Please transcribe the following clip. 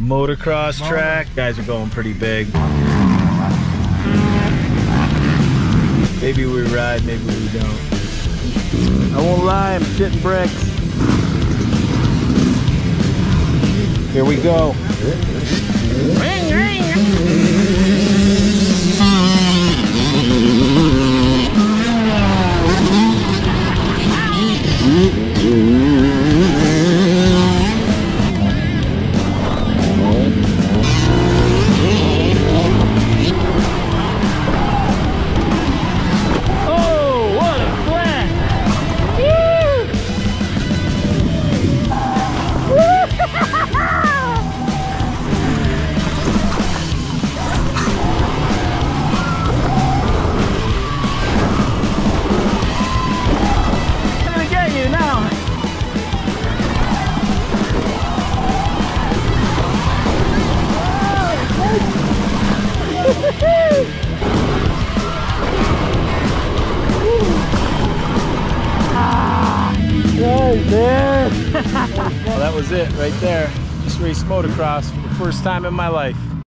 A motocross track. Guys are going pretty big. Maybe we ride, maybe we don't. I won't lie, I'm shitting bricks. Here we go. Well, that was it right there. Just raced motocross for the first time in my life.